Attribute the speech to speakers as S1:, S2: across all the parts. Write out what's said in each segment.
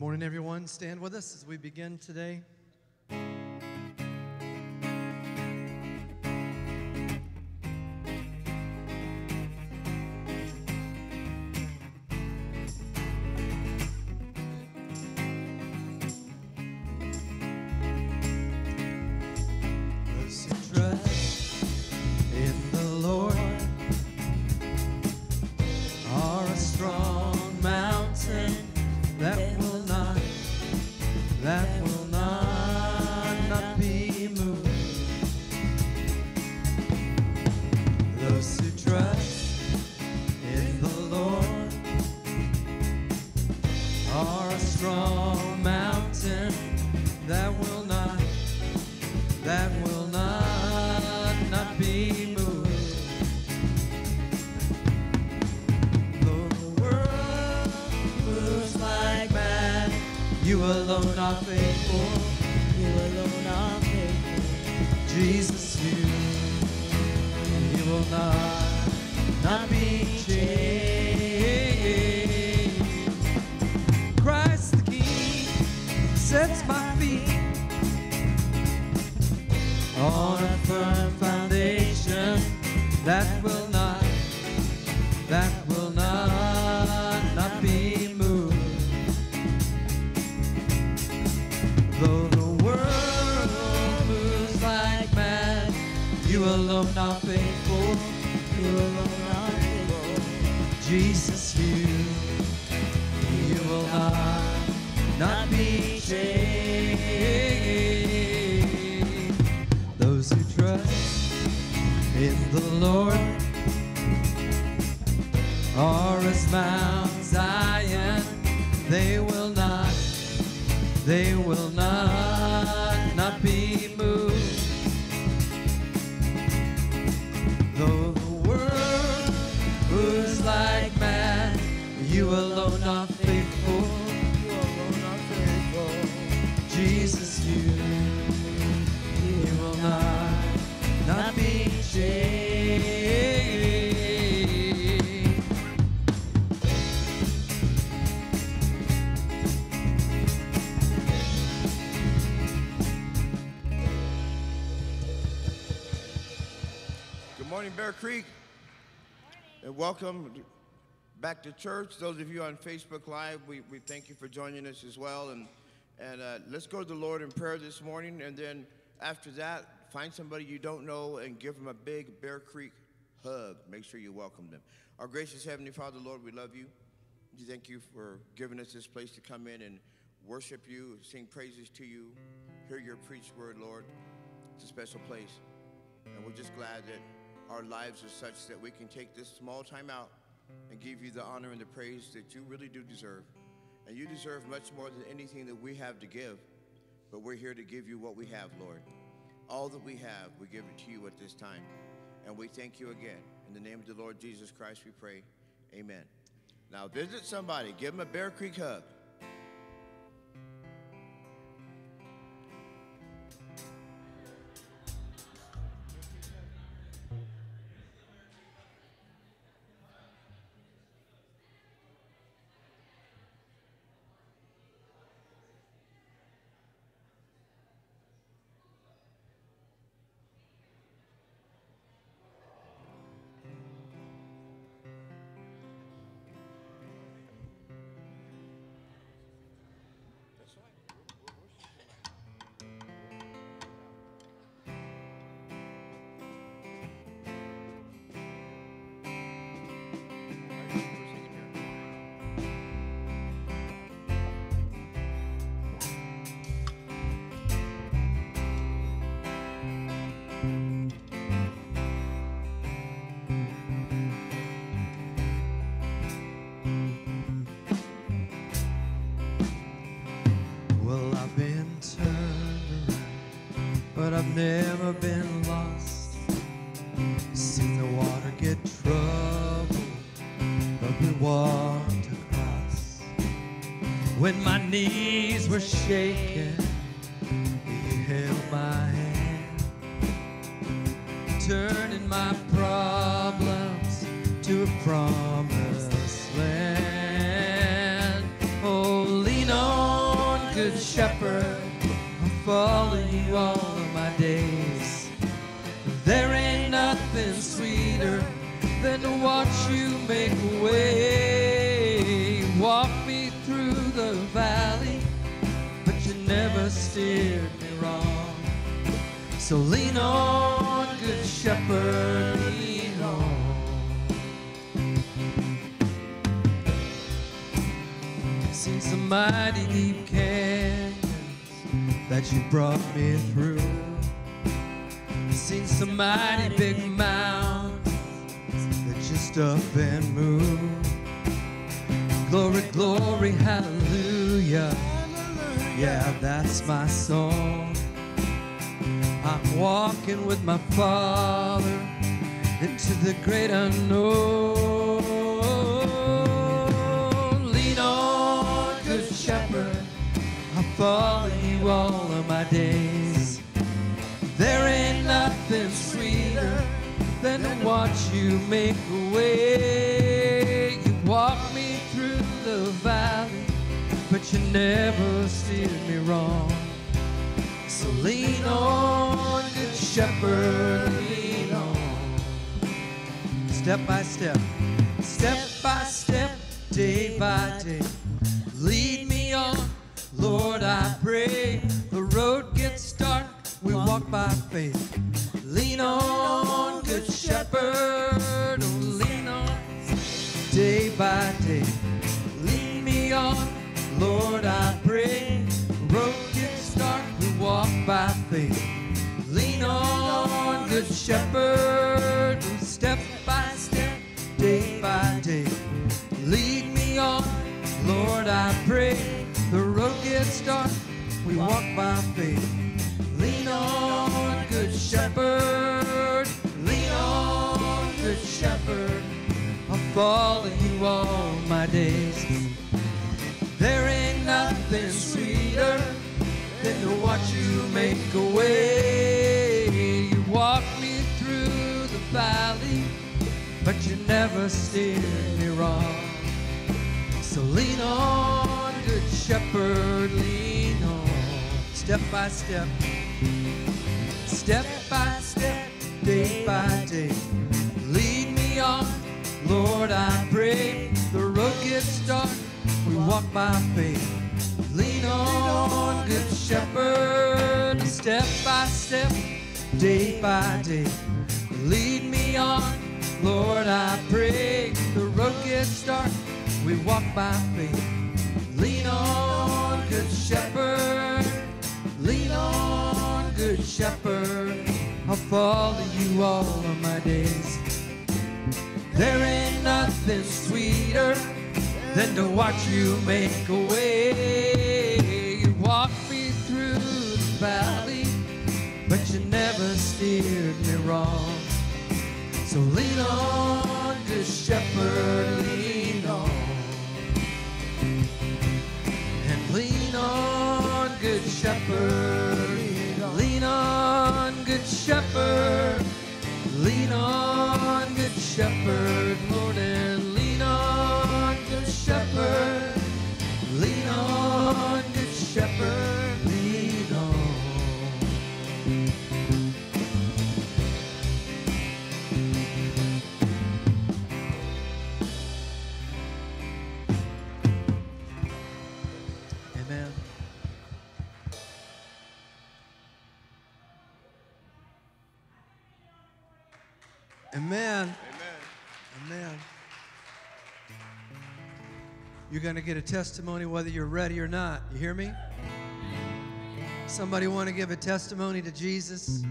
S1: Good morning, everyone. Stand with us as we begin today. The Lord are as Mount Zion. They will not, they will not, not be
S2: welcome back to church. Those of you on Facebook Live, we, we thank you for joining us as well. And, and uh, let's go to the Lord in prayer this morning. And then after that, find somebody you don't know and give them a big Bear Creek hug. Make sure you welcome them. Our gracious Heavenly Father, Lord, we love you. We thank you for giving us this place to come in and worship you, sing praises to you, hear your preached word, Lord. It's a special place. And we're just glad that our lives are such that we can take this small time out and give you the honor and the praise that you really do deserve. And you deserve much more than anything that we have to give. But we're here to give you what we have, Lord. All that we have, we give it to you at this time. And we thank you again. In the name of the Lord Jesus Christ, we pray. Amen. Now visit somebody, give them a Bear Creek hug.
S1: Never been lost. Seen the water get troubled, but we walked across. When my knees were shaking, and move. Glory, glory, hallelujah. Yeah, that's my song. I'm walking with my Father into the great unknown. Lean on, good shepherd. I'll follow you all of my days. There ain't nothing sweeter than to watch you make a way. Shepherd, on. Step by step good shepherd, oh, step by step, day by day. Lead me on, Lord, I pray. The road gets dark, we walk by faith. Lean on, good shepherd. Lean on, good shepherd. I'll follow you all my days. There ain't nothing sweeter than to watch you make a way. Valley, but you never steered me wrong. So lean on, good shepherd, lean on. Step by step, step by step, day by day. Lead me on, Lord, I pray. The road gets dark, we walk by faith. Lean on, good shepherd, step by step, day by day. Lead me on, Lord, I pray. The road gets dark, we walk by faith. Lean on, good shepherd. Lean on, good shepherd. I'll follow you all of my days. There ain't nothing sweeter than to watch you make a way. You walk me through the valley, but you never steered me wrong. So lean on, good shepherd, lean on. And lean on, good shepherd. Lean on, good shepherd. Lean on, good shepherd, Lord, Amen. Amen. You're going to get a testimony whether you're ready or not. You hear me? Somebody want to give a testimony to Jesus?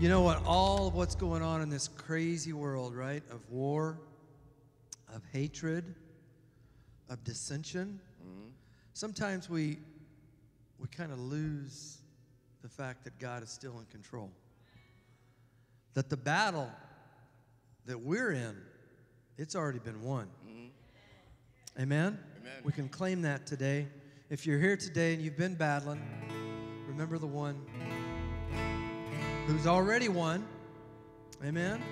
S1: You know what? All of what's going on in this crazy world, right? Of war, of hatred, of dissension. Mm-hmm. Sometimes we we kind of lose the fact that God is still in control. That the battle that we're in, it's already been won. Mm-hmm. Amen?
S2: Amen.
S1: We can claim that today. If you're here today and you've been battling, remember the one who's already won. Amen?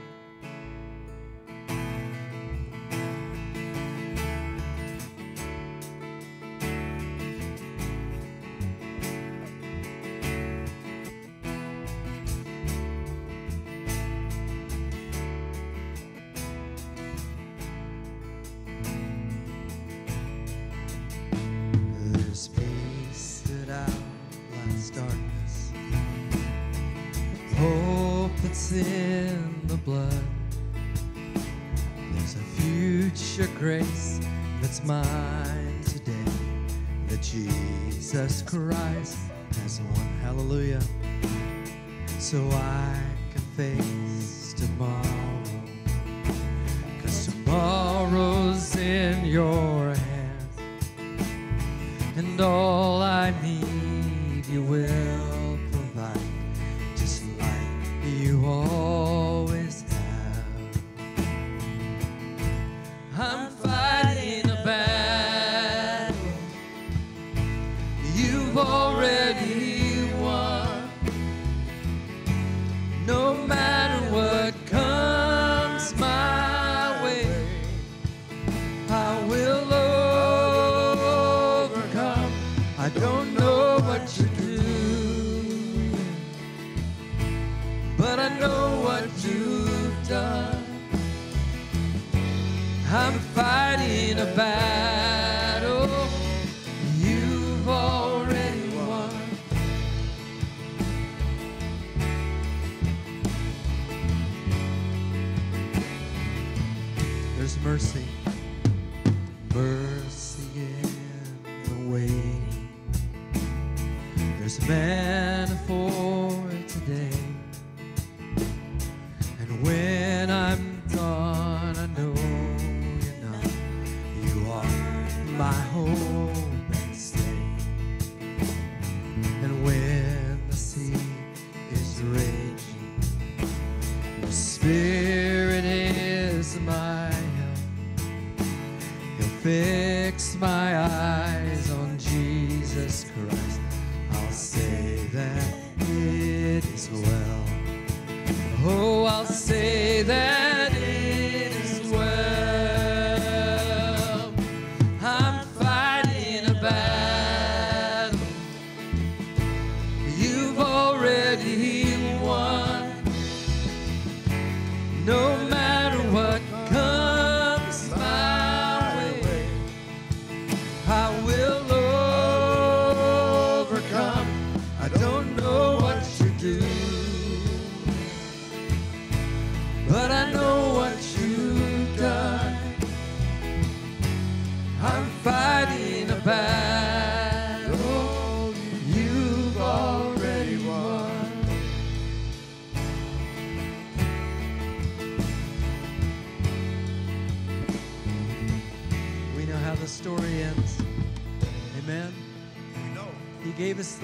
S1: the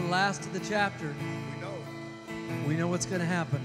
S1: last of the chapter,
S2: we know
S1: what's going to happen.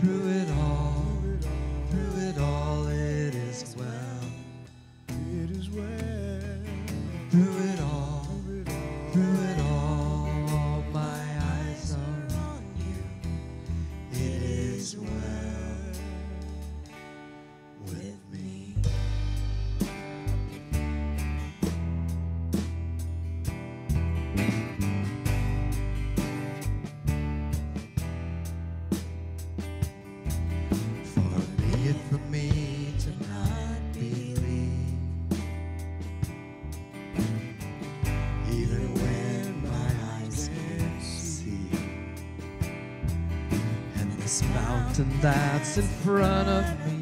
S1: Through it all, that's in front of me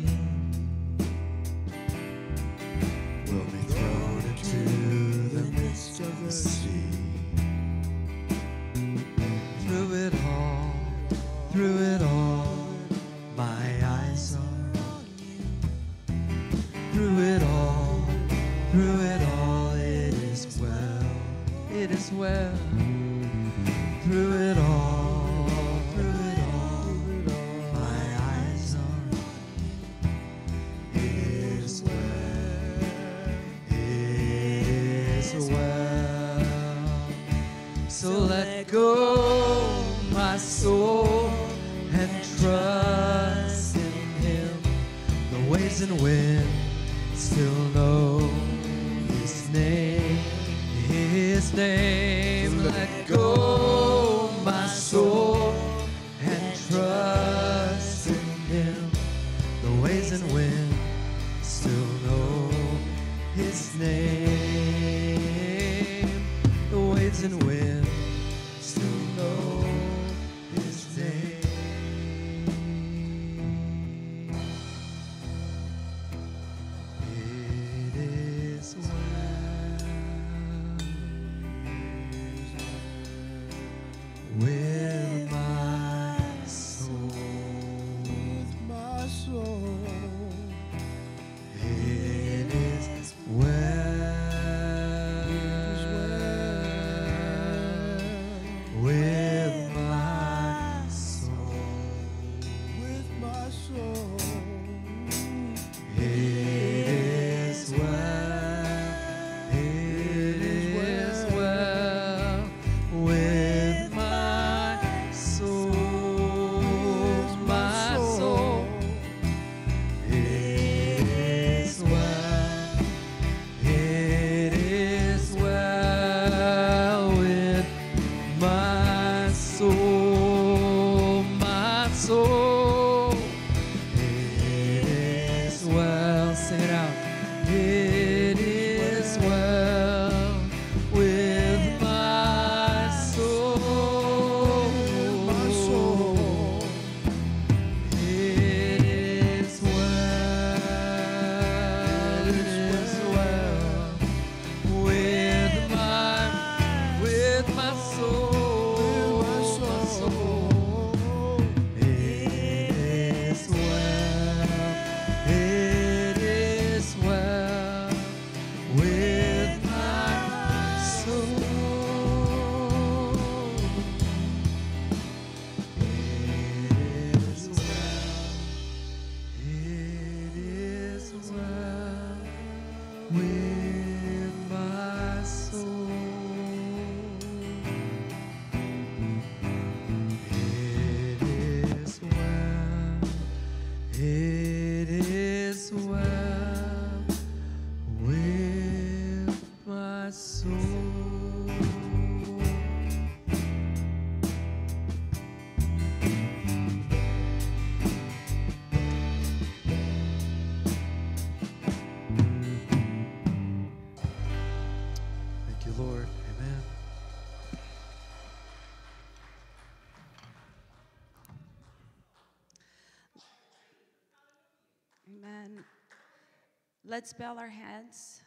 S3: Let's bow our heads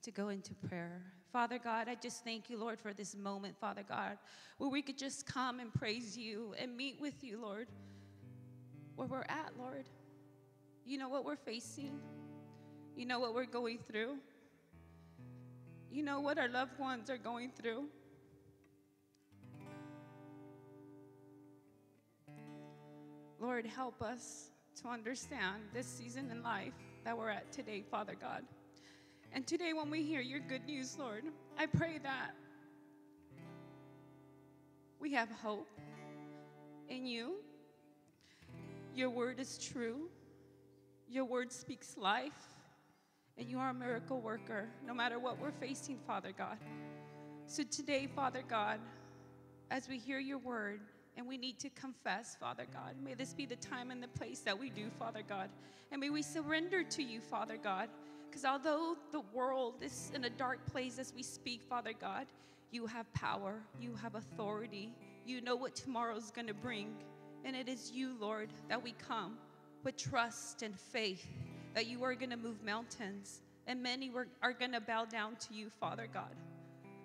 S3: to go into prayer. Father God, I just thank you, Lord, for this moment, Father God, where we could just come and praise you and meet with you, Lord, where we're at, Lord. You know what we're facing, you know what we're going through, you know what our loved ones are going through. Lord, help us understand this season in life that we're at today, Father God. And today, when we hear your good news, Lord, I pray that we have hope in you. Your word is true, your word speaks life, and you are a miracle worker no matter what we're facing, Father God. So today, Father God, as we hear your word, and we need to confess, Father God. May this be the time and the place that we do, Father God. And may we surrender to you, Father God. Because although the world is in a dark place as we speak, Father God, you have power, you have authority, you know what tomorrow's going to bring. And it is you, Lord, that we come with trust and faith that you are going to move mountains and many are going to bow down to you, Father God.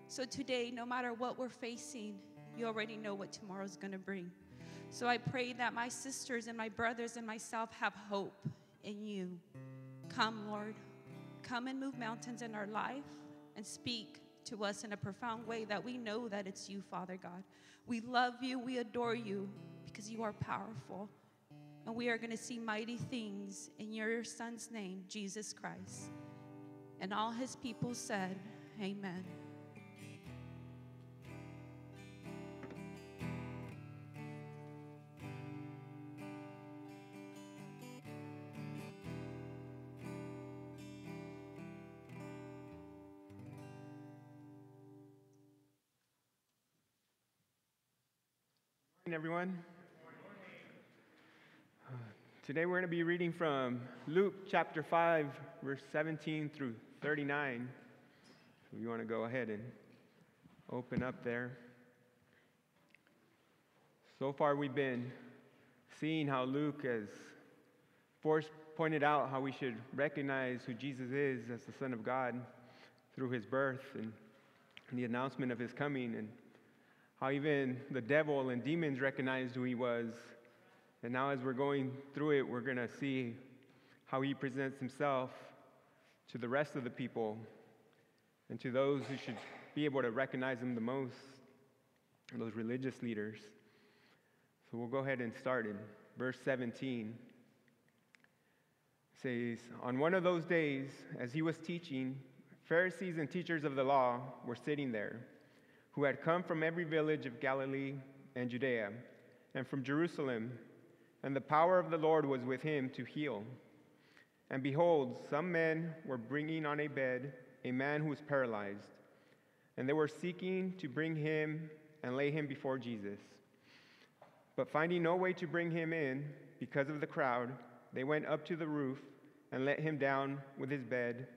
S3: So today, no matter what we're facing, you already know what tomorrow's going to bring. So I pray that my sisters and my brothers and myself have hope in you. Come, Lord. Come and move mountains in our life and speak to us in a profound way that we know that it's you, Father God. We love you, we adore you because you are powerful. And we are going to see mighty things in your Son's name, Jesus Christ. And all his people said, Amen.
S4: Morning, everyone. Uh, today we're going to be reading from Luke chapter 5, verse 17 through 39. So you want to go ahead and open up there. So far, we've been seeing how Luke has first pointed out how we should recognize who Jesus is as the Son of God through his birth and the announcement of his coming. And how even the devil and demons recognized who he was. And now, as we're going through it, we're going to see how he presents himself to the rest of the people and to those who should be able to recognize him the most, those religious leaders. So we'll go ahead and start in verse 17. It says, On one of those days, as he was teaching, Pharisees and teachers of the law were sitting there who had come from every village of Galilee and Judea, and from Jerusalem, and the power of the Lord was with him to heal. And behold, some men were bringing on a bed a man who was paralyzed, and they were seeking to bring him and lay him before Jesus. But finding no way to bring him in because of the crowd, they went up to the roof and let him down with his bed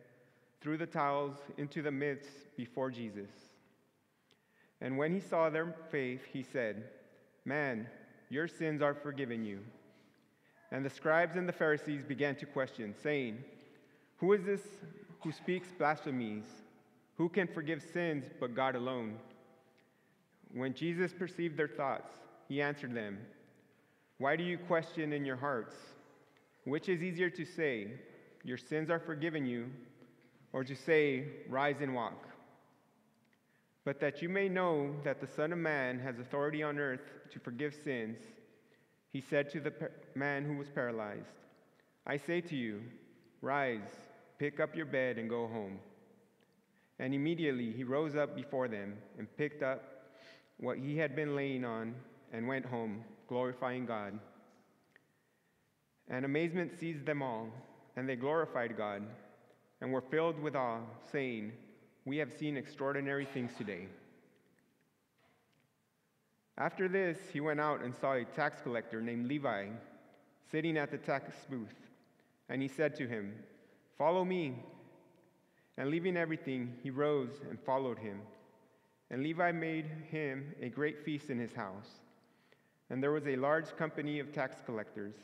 S4: through the tiles into the midst before Jesus. And when he saw their faith, he said, Man, your sins are forgiven you. And the scribes and the Pharisees began to question, saying, Who is this who speaks blasphemies? Who can forgive sins but God alone? When Jesus perceived their thoughts, he answered them, Why do you question in your hearts? Which is easier to say, Your sins are forgiven you, or to say, Rise and walk? But that you may know that the Son of Man has authority on earth to forgive sins, he said to the man who was paralyzed, I say to you, rise, pick up your bed, and go home. And immediately he rose up before them and picked up what he had been laying on and went home, glorifying God. And amazement seized them all, and they glorified God and were filled with awe, saying, we have seen extraordinary things today. After this, he went out and saw a tax collector named Levi sitting at the tax booth. And he said to him, Follow me. And leaving everything, he rose and followed him. And Levi made him a great feast in his house. And there was a large company of tax collectors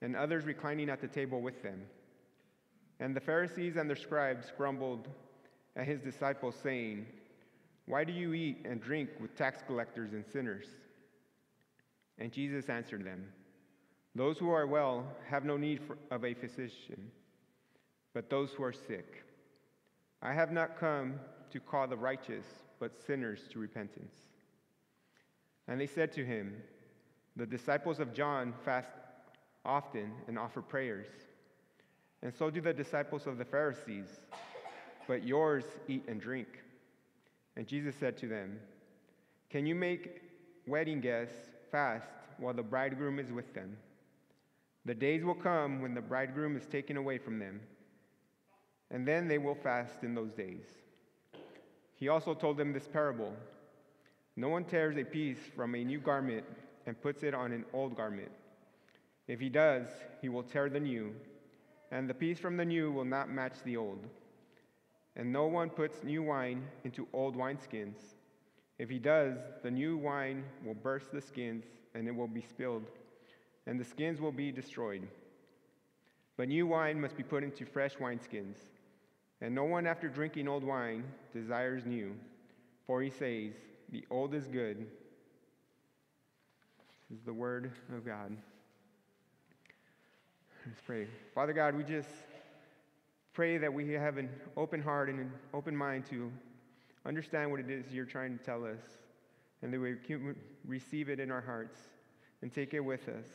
S4: and others reclining at the table with them. And the Pharisees and their scribes grumbled at his disciples, saying, Why do you eat and drink with tax collectors and sinners? And Jesus answered them, Those who are well have no need for, of a physician, but those who are sick. I have not come to call the righteous, but sinners to repentance. And they said to him, The disciples of John fast often and offer prayers, and so do the disciples of the Pharisees, but yours eat and drink. And Jesus said to them, Can you make wedding guests fast while the bridegroom is with them? The days will come when the bridegroom is taken away from them, and then they will fast in those days. He also told them this parable No one tears a piece from a new garment and puts it on an old garment. If he does, he will tear the new, and the piece from the new will not match the old. And no one puts new wine into old wineskins. If he does, the new wine will burst the skins, and it will be spilled, and the skins will be destroyed. But new wine must be put into fresh wineskins. And no one, after drinking old wine, desires new, for he says, The old is good. This is the word of God. Let's pray. Father God, we just pray that we have an open heart and an open mind to understand what it is you're trying to tell us, and that we can receive it in our hearts and take it with us.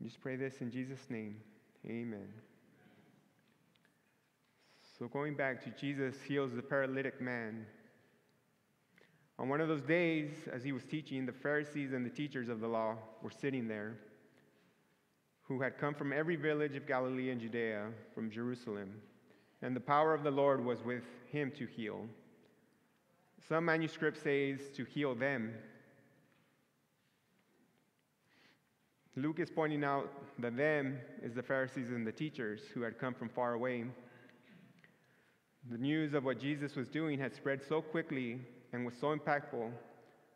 S4: We just pray this in Jesus' name. Amen. So, going back to Jesus heals the paralytic man. On one of those days, as he was teaching, the Pharisees and the teachers of the law were sitting there, who had come from every village of Galilee and Judea, from Jerusalem, and the power of the Lord was with him to heal. Some manuscript says to heal them. Luke is pointing out that them is the Pharisees and the teachers who had come from far away. The news of what Jesus was doing had spread so quickly and was so impactful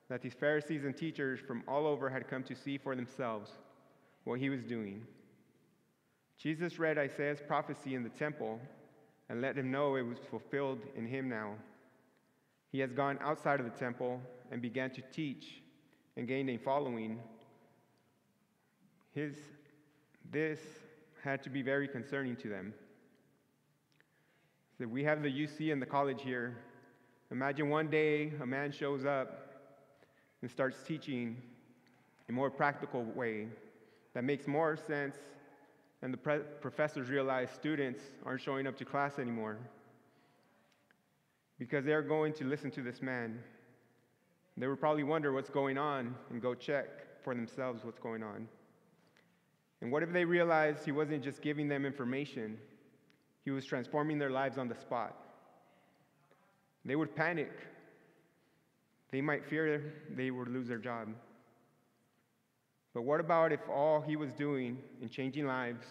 S4: that these Pharisees and teachers from all over had come to see for themselves what he was doing. Jesus read Isaiah's prophecy in the temple and let him know it was fulfilled in him now. He has gone outside of the temple and began to teach and gained a following. His, this had to be very concerning to them. So we have the UC and the college here. Imagine one day a man shows up and starts teaching a more practical way that makes more sense, and the pre- professors realize students aren't showing up to class anymore because they're going to listen to this man. They would probably wonder what's going on and go check for themselves what's going on. And what if they realized he wasn't just giving them information, he was transforming their lives on the spot? They would panic. They might fear they would lose their job. But what about if all he was doing in changing lives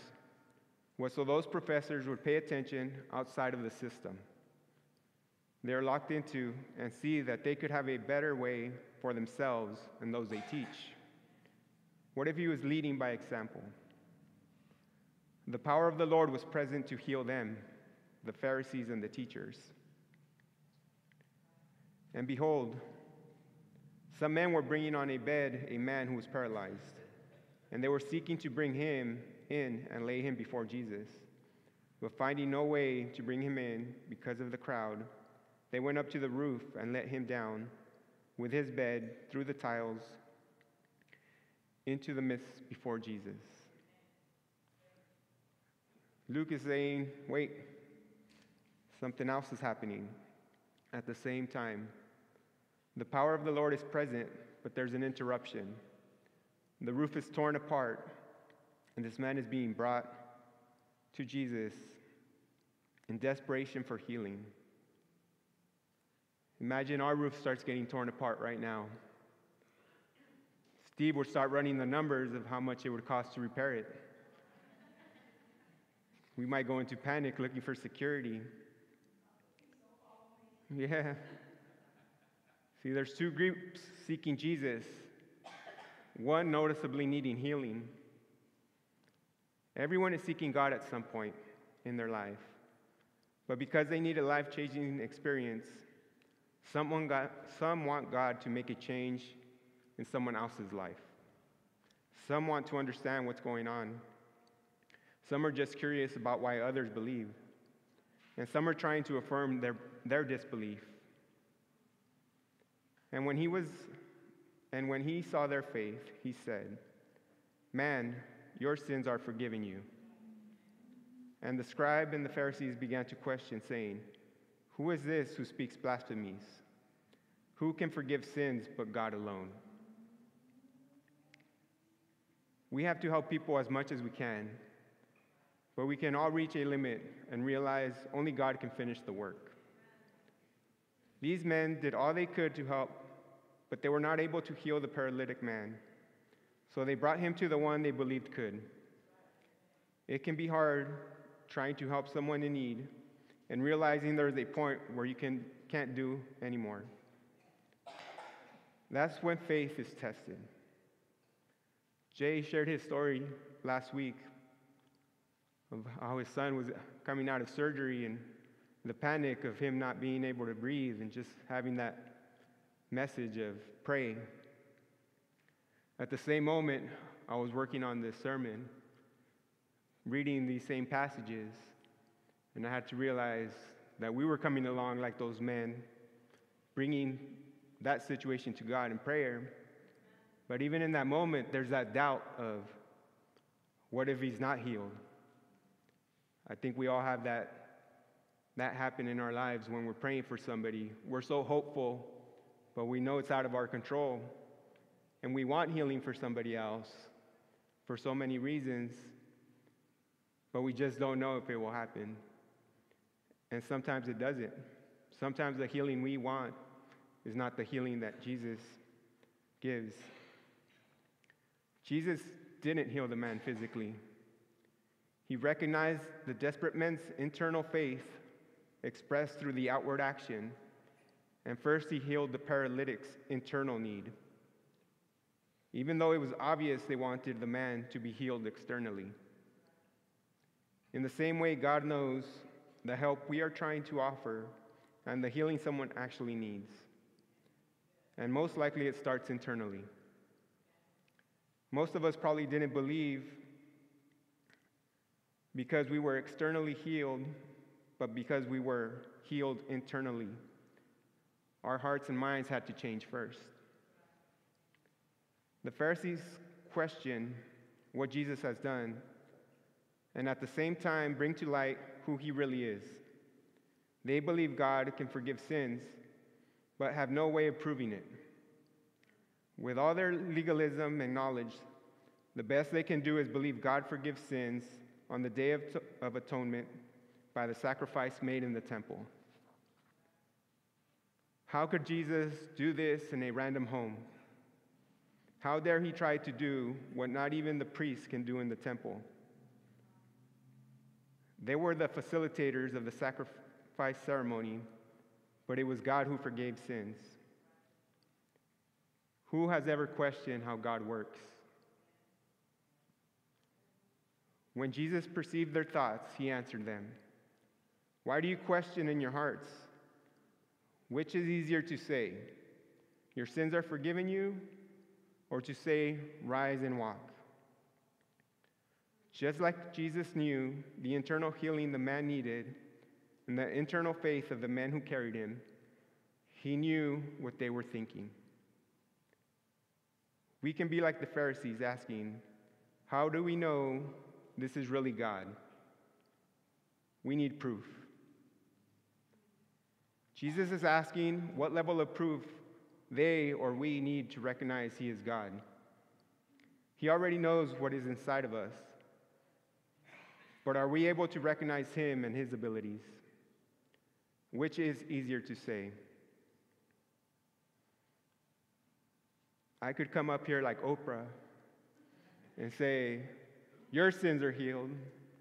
S4: was so those professors would pay attention outside of the system? They're locked into and see that they could have a better way for themselves and those they teach. What if he was leading by example? The power of the Lord was present to heal them, the Pharisees and the teachers. And behold, some men were bringing on a bed a man who was paralyzed, and they were seeking to bring him in and lay him before Jesus. But finding no way to bring him in because of the crowd, they went up to the roof and let him down with his bed through the tiles into the midst before Jesus. Luke is saying, wait, something else is happening at the same time. The power of the Lord is present, but there's an interruption. The roof is torn apart, and this man is being brought to Jesus in desperation for healing. Imagine our roof starts getting torn apart right now. Steve would start running the numbers of how much it would cost to repair it. We might go into panic looking for security. Yeah. See, there's two groups seeking Jesus, one noticeably needing healing. Everyone is seeking God at some point, in their life. But because they need a life changing experience, someone got, some want God to make a change in someone else's life. Some want to understand what's going on. Some are just curious about why others believe. And some are trying to affirm their, their disbelief. And when he was and when he saw their faith, he said, Man, your sins are forgiven you. And the scribe and the Pharisees began to question, saying, Who is this who speaks blasphemies? Who can forgive sins but God alone? We have to help people as much as we can, but we can all reach a limit and realize only God can finish the work. These men did all they could to help, but they were not able to heal the paralytic man. So they brought him to the one they believed could. It can be hard trying to help someone in need and realizing there's a point where you can, can't do anymore. That's when faith is tested. Jay shared his story last week of how his son was coming out of surgery and the panic of him not being able to breathe and just having that message of praying. At the same moment, I was working on this sermon, reading these same passages, and I had to realize that we were coming along like those men, bringing that situation to God in prayer. But even in that moment, there's that doubt of what if he's not healed? I think we all have that that happen in our lives when we're praying for somebody. We're so hopeful, but we know it's out of our control. And we want healing for somebody else for so many reasons, but we just don't know if it will happen. And sometimes it doesn't. Sometimes the healing we want is not the healing that Jesus gives. Jesus didn't heal the man physically. He recognized the desperate man's internal faith expressed through the outward action, and first he healed the paralytic's internal need even though it was obvious they wanted the man to be healed externally. In the same way, God knows the help we are trying to offer and the healing someone actually needs. And most likely it starts internally. Most of us probably didn't believe because we were externally healed, but because we were healed internally. Our hearts and minds had to change first. The Pharisees question what Jesus has done and at the same time bring to light who he really is. They believe God can forgive sins, but have no way of proving it. With all their legalism and knowledge, the best they can do is believe God forgives sins on the Day of, of Atonement by the sacrifice made in the temple. How could Jesus do this in a random home? How dare he try to do what not even the priests can do in the temple? They were the facilitators of the sacrifice ceremony, but it was God who forgave sins. Who has ever questioned how God works? When Jesus perceived their thoughts, he answered them Why do you question in your hearts? Which is easier to say, Your sins are forgiven you, or to say, Rise and walk. Just like Jesus knew the internal healing the man needed and the internal faith of the man who carried him, he knew what they were thinking. We can be like the Pharisees asking, How do we know this is really God? We need proof. Jesus is asking, What level of proof they or we need to recognize He is God. He already knows what is inside of us. But are we able to recognize Him and His abilities? Which is easier to say? I could come up here like Oprah and say, Your sins are healed.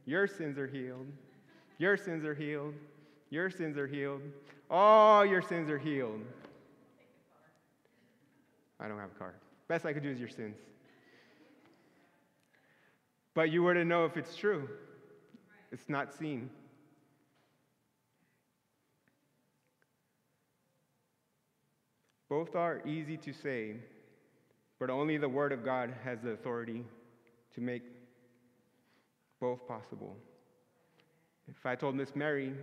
S4: Your sins are healed. Your sins are healed. Your sins are healed. All your sins are healed. I don't have a car. Best I could do is your sins. But you were to know if it's true. It's not seen. Both are easy to say, but only the Word of God has the authority to make both possible. If I told Miss Mary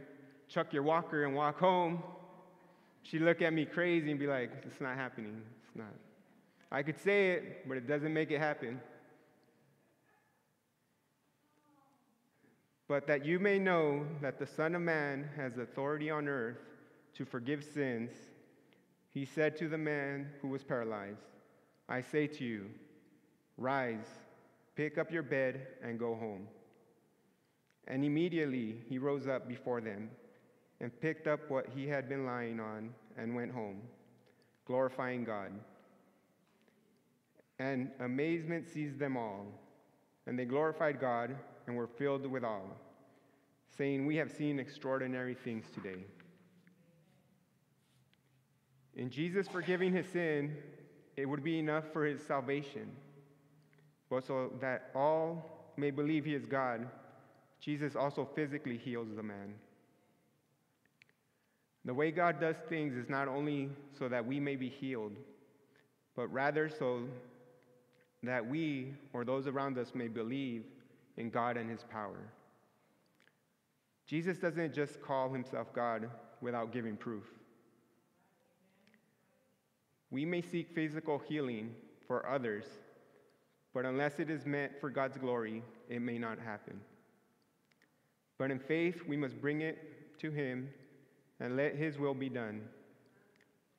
S4: chuck your walker and walk home, she'd look at me crazy and be like, it's not happening. It's not. I could say it, but it doesn't make it happen. But that you may know that the Son of Man has authority on earth to forgive sins, he said to the man who was paralyzed, I say to you, rise, pick up your bed, and go home. And immediately he rose up before them and picked up what he had been lying on and went home, glorifying God. And amazement seized them all, and they glorified God and were filled with awe, saying, We have seen extraordinary things today. In Jesus forgiving his sin, it would be enough for his salvation. But so that all may believe he is God, Jesus also physically heals the man. The way God does things is not only so that we may be healed, but rather so that we or those around us may believe in God and his power. Jesus doesn't just call himself God without giving proof. We may seek physical healing for others, but unless it is meant for God's glory, it may not happen. But in faith, we must bring it to Him and let His will be done,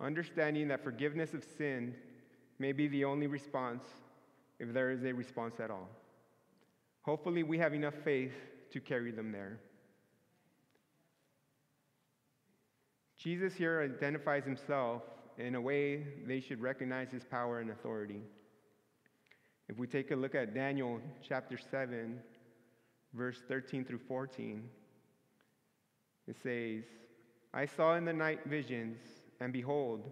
S4: understanding that forgiveness of sin may be the only response if there is a response at all. Hopefully, we have enough faith to carry them there. Jesus here identifies himself in a way they should recognize his power and authority. If we take a look at Daniel chapter 7, verse 13 through 14, it says, I saw in the night visions, and behold,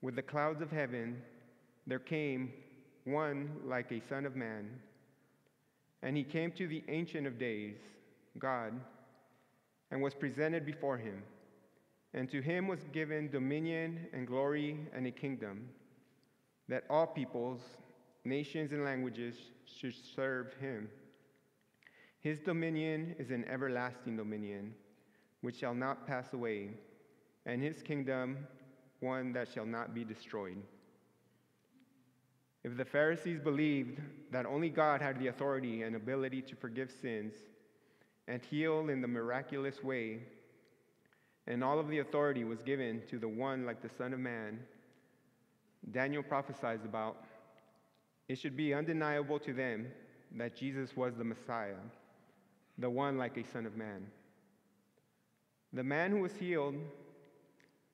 S4: with the clouds of heaven, there came one like a son of man. And he came to the Ancient of Days, God, and was presented before him. And to him was given dominion and glory and a kingdom, that all peoples, nations, and languages should serve him. His dominion is an everlasting dominion, which shall not pass away, and his kingdom one that shall not be destroyed. If the Pharisees believed that only God had the authority and ability to forgive sins and heal in the miraculous way, and all of the authority was given to the one like the Son of Man, Daniel prophesies about, it should be undeniable to them that Jesus was the Messiah, the one like a Son of Man. The man who was healed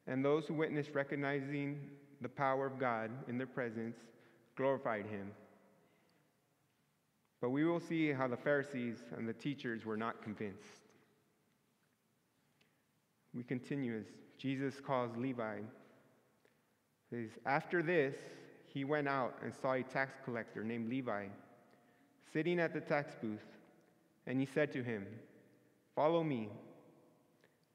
S4: and those who witnessed recognizing the power of God in their presence glorified him. But we will see how the Pharisees and the teachers were not convinced. We continue as Jesus calls Levi. Says, After this, he went out and saw a tax collector named Levi sitting at the tax booth, and he said to him, Follow me.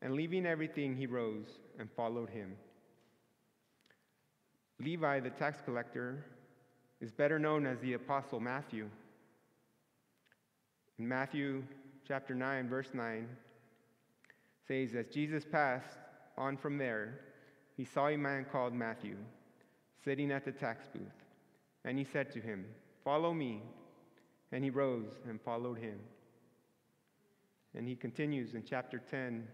S4: And leaving everything, he rose and followed him. Levi, the tax collector, is better known as the Apostle Matthew. In Matthew chapter 9, verse 9, says, As Jesus passed on from there, he saw a man called Matthew sitting at the tax booth. And he said to him, Follow me. And he rose and followed him. And he continues in chapter 10,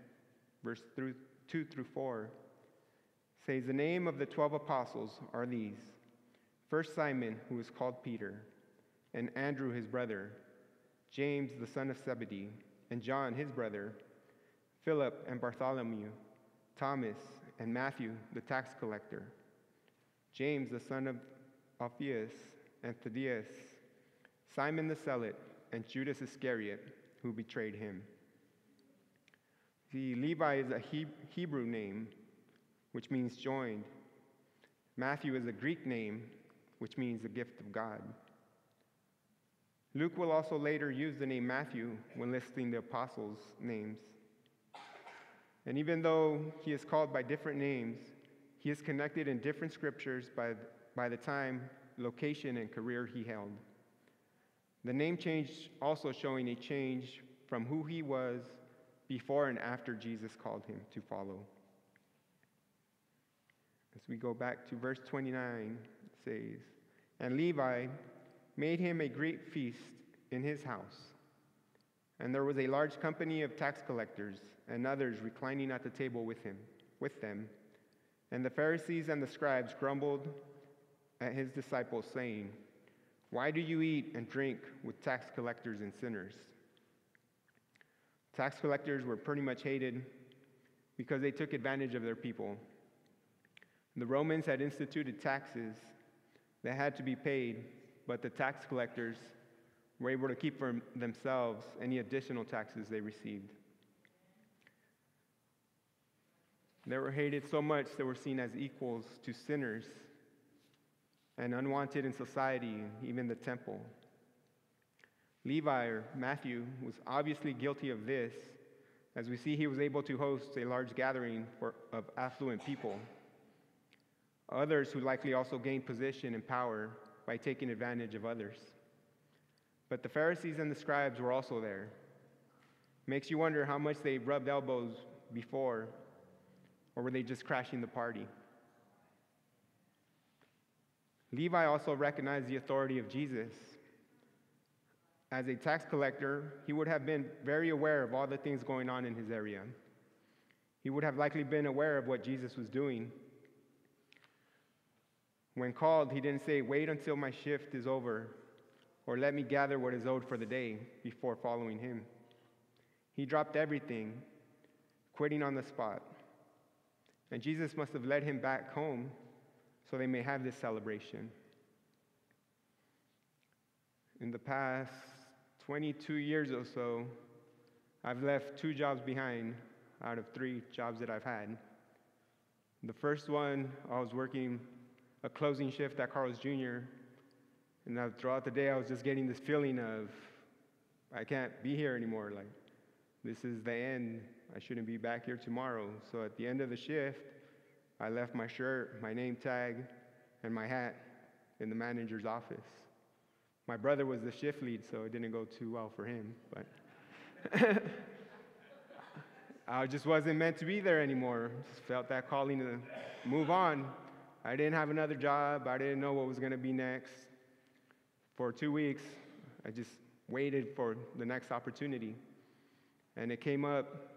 S4: verse 2 through 4. Says, The name of the twelve apostles are these First Simon, who is called Peter, and Andrew his brother, James the son of Zebedee, and John his brother, Philip and Bartholomew, Thomas and Matthew the tax collector, James the son of Alphaeus and Thaddeus, Simon the Zealot, and Judas Iscariot, who betrayed him. The Levi is a Hebrew name, which means joined. Matthew is a Greek name, which means the gift of God. Luke will also later use the name Matthew when listing the apostles' names. And even though he is called by different names, he is connected in different scriptures by, by the time, location, and career he held. The name change also showing a change from who he was before and after Jesus called him to follow. As we go back to verse 29, it says, And Levi made him a great feast in his house. And there was a large company of tax collectors and others reclining at the table with him, with them. And the Pharisees and the scribes grumbled at his disciples, saying, Why do you eat and drink with tax collectors and sinners? Tax collectors were pretty much hated because they took advantage of their people. The Romans had instituted taxes that had to be paid, but the tax collectors were able to keep for themselves any additional taxes they received. They were hated so much they were seen as equals to sinners and unwanted in society, even the temple. Levi or Matthew was obviously guilty of this, as we see he was able to host a large gathering for, of affluent people. Others who likely also gained position and power by taking advantage of others. But the Pharisees and the scribes were also there. Makes you wonder how much they rubbed elbows before, or were they just crashing the party? Levi also recognized the authority of Jesus. As a tax collector, he would have been very aware of all the things going on in his area. He would have likely been aware of what Jesus was doing. When called, he didn't say, Wait until my shift is over or let me gather what is owed for the day before following him. He dropped everything, quitting on the spot. And Jesus must have led him back home so they may have this celebration. In the past 22 years or so, I've left two jobs behind out of three jobs that I've had. The first one, I was working a closing shift at Carl's Jr. And now throughout the day, I was just getting this feeling of, I can't be here anymore. Like, this is the end. I shouldn't be back here tomorrow. So at the end of the shift, I left my shirt, my name tag, and my hat in the manager's office. My brother was the shift lead, so it didn't go too well for him. But I just wasn't meant to be there anymore. Just felt that calling to move on. I didn't have another job. I didn't know what was going to be next for two weeks, I just waited for the next opportunity. And it came up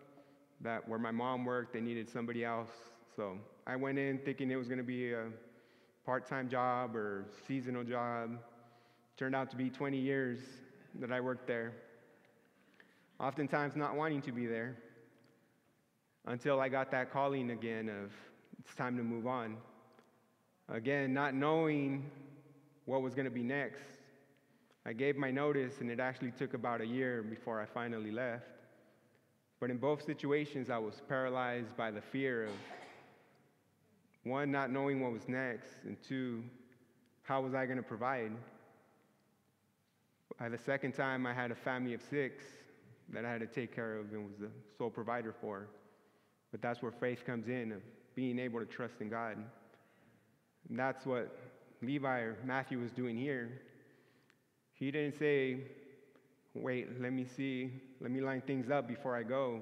S4: that where my mom worked, they needed somebody else. So I went in thinking it was going to be a part time job or seasonal job. Turned out to be 20 years that I worked there. Oftentimes not wanting to be there until I got that calling again of it's time to move on. Again, not knowing what was going to be next, I gave my notice, and it actually took about a year before I finally left. But in both situations, I was paralyzed by the fear of one, not knowing what was next, and two, how was I going to provide? By the second time, I had a family of six that I had to take care of and was the sole provider for. But that's where faith comes in, of being able to trust in God. And that's what Levi or Matthew was doing here. He didn't say, wait, let me see, let me line things up before I go.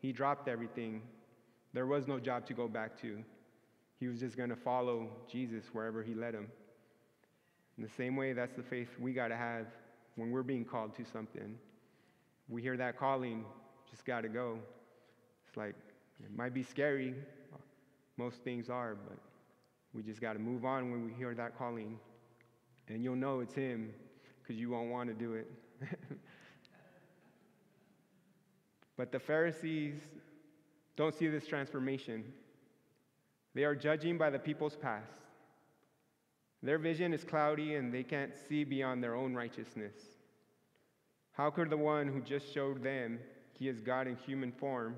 S4: He dropped everything. There was no job to go back to. He was just going to follow Jesus wherever he led him. In the same way, that's the faith we got to have when we're being called to something. We hear that calling, just got to go. It's like, it might be scary. Most things are, but we just got to move on when we hear that calling. And you'll know it's Him because you won't want to do it. but the Pharisees don't see this transformation. They are judging by the people's past. Their vision is cloudy and they can't see beyond their own righteousness. How could the one who just showed them he is God in human form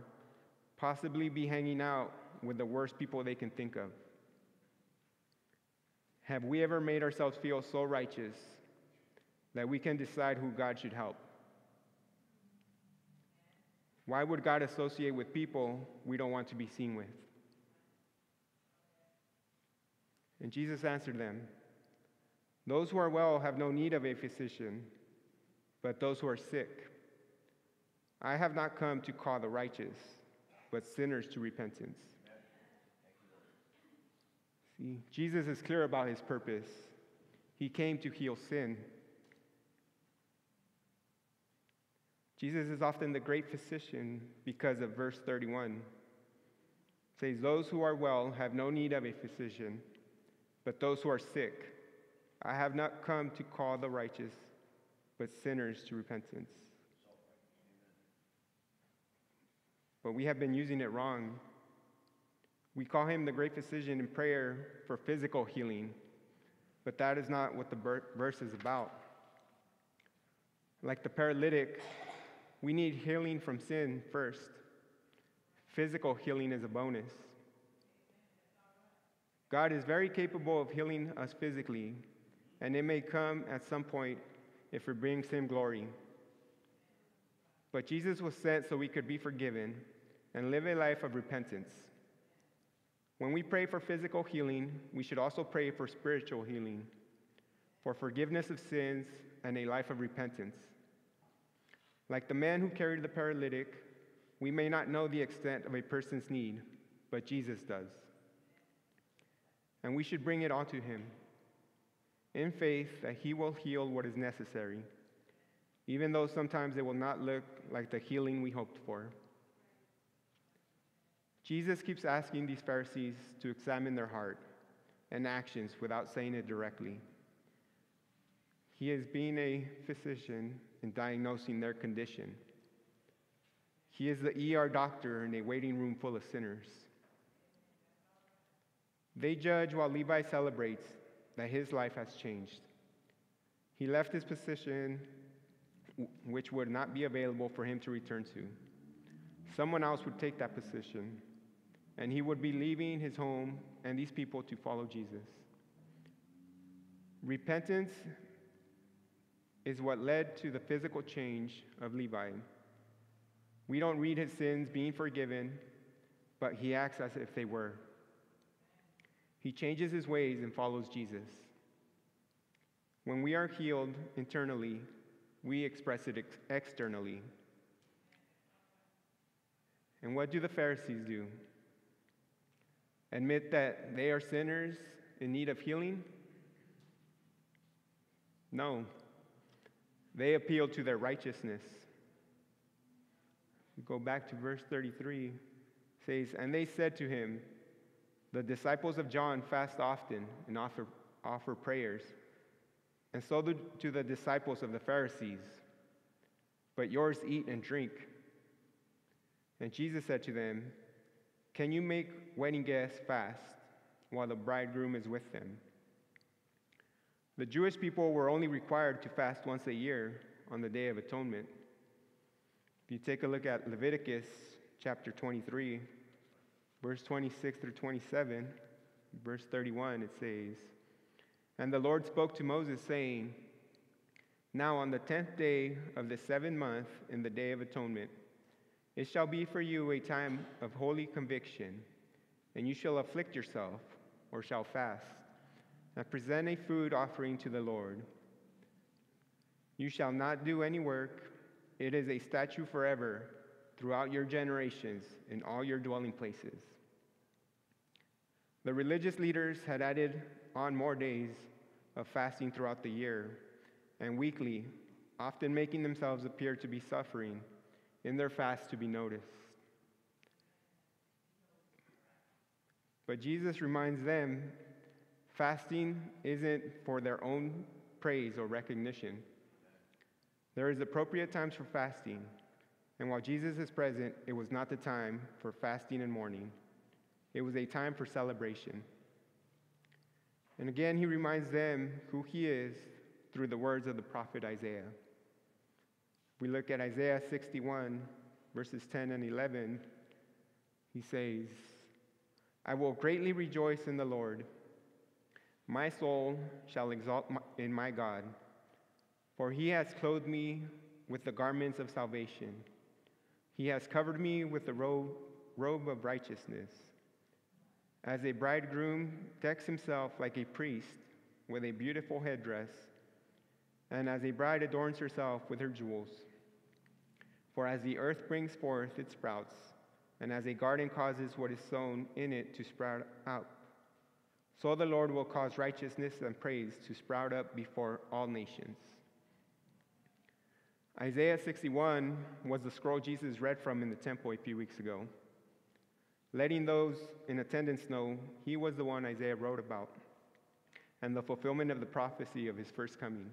S4: possibly be hanging out with the worst people they can think of? Have we ever made ourselves feel so righteous that we can decide who God should help. Why would God associate with people we don't want to be seen with? And Jesus answered them, Those who are well have no need of a physician, but those who are sick. I have not come to call the righteous, but sinners to repentance. See, Jesus is clear about his purpose. He came to heal sin. Jesus is often the great physician because of verse 31. It says, Those who are well have no need of a physician, but those who are sick. I have not come to call the righteous, but sinners to repentance. But we have been using it wrong. We call him the great physician in prayer for physical healing, but that is not what the verse is about. Like the paralytic, we need healing from sin first. Physical healing is a bonus. God is very capable of healing us physically, and it may come at some point if it brings Him glory. But Jesus was sent so we could be forgiven and live a life of repentance. When we pray for physical healing, we should also pray for spiritual healing, for forgiveness of sins, and a life of repentance. Like the man who carried the paralytic, we may not know the extent of a person's need, but Jesus does. And we should bring it onto him in faith that he will heal what is necessary, even though sometimes it will not look like the healing we hoped for. Jesus keeps asking these Pharisees to examine their heart and actions without saying it directly. He is being a physician in diagnosing their condition. He is the ER doctor in a waiting room full of sinners. They judge while Levi celebrates that his life has changed. He left his position, which would not be available for him to return to. Someone else would take that position and he would be leaving his home and these people to follow Jesus. Repentance is what led to the physical change of Levi. We don't read his sins being forgiven, but he acts as if they were. He changes his ways and follows Jesus. When we are healed internally, we express it ex- externally. And what do the Pharisees do? admit that they are sinners in need of healing? No. They appeal to their righteousness. go back to verse 33. says, And they said to him, The disciples of John fast often and offer, offer prayers, and so do the disciples of the Pharisees. But yours eat and drink. And Jesus said to them, can you make wedding guests fast while the bridegroom is with them? The Jewish people were only required to fast once a year on the Day of Atonement. If you take a look at Leviticus chapter 23, verse 26 through 27, verse 31, it says, And the Lord spoke to Moses, saying, Now on the tenth day of the seventh month, in the Day of Atonement, it shall be for you a time of holy conviction, and you shall afflict yourself, or shall fast, and present a food offering to the Lord. You shall not do any work. It is a statute forever throughout your generations in all your dwelling places. The religious leaders had added on more days of fasting throughout the year and weekly, often making themselves appear to be suffering in their fast to be noticed. But Jesus reminds them fasting isn't for their own praise or recognition. There is appropriate times for fasting, and while Jesus is present, it was not the time for fasting and mourning. It was a time for celebration. And again, he reminds them who he is through the words of the prophet Isaiah we look at Isaiah 61, verses 10 and 11, he says, I will greatly rejoice in the Lord. My soul shall exalt in my God, for he has clothed me with the garments of salvation. He has covered me with the robe, robe of righteousness. As a bridegroom decks himself like a priest with a beautiful headdress, and as a bride adorns herself with her jewels. For as the earth brings forth its sprouts, and as a garden causes what is sown in it to sprout out, so the Lord will cause righteousness and praise to sprout up before all nations. Isaiah 61 was the scroll Jesus read from in the temple a few weeks ago, letting those in attendance know he was the one Isaiah wrote about and the fulfillment of the prophecy of his first coming.